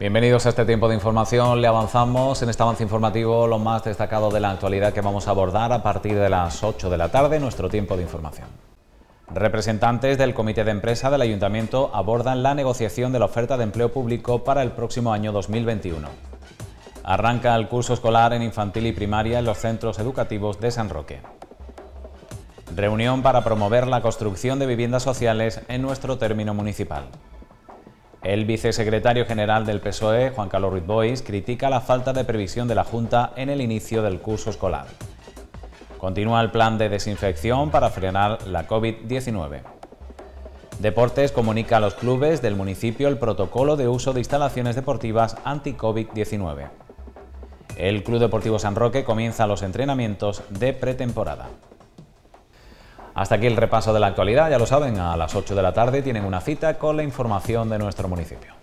Bienvenidos a este tiempo de información. Le avanzamos en este avance informativo lo más destacado de la actualidad que vamos a abordar a partir de las 8 de la tarde, nuestro tiempo de información. Representantes del Comité de Empresa del Ayuntamiento abordan la negociación de la oferta de empleo público para el próximo año 2021. Arranca el curso escolar en infantil y primaria en los centros educativos de San Roque. Reunión para promover la construcción de viviendas sociales en nuestro término municipal. El vicesecretario general del PSOE, Juan Carlos Ruiz Bois, critica la falta de previsión de la Junta en el inicio del curso escolar. Continúa el plan de desinfección para frenar la COVID-19. Deportes comunica a los clubes del municipio el protocolo de uso de instalaciones deportivas anti-COVID-19. El Club Deportivo San Roque comienza los entrenamientos de pretemporada. Hasta aquí el repaso de la actualidad, ya lo saben, a las 8 de la tarde tienen una cita con la información de nuestro municipio.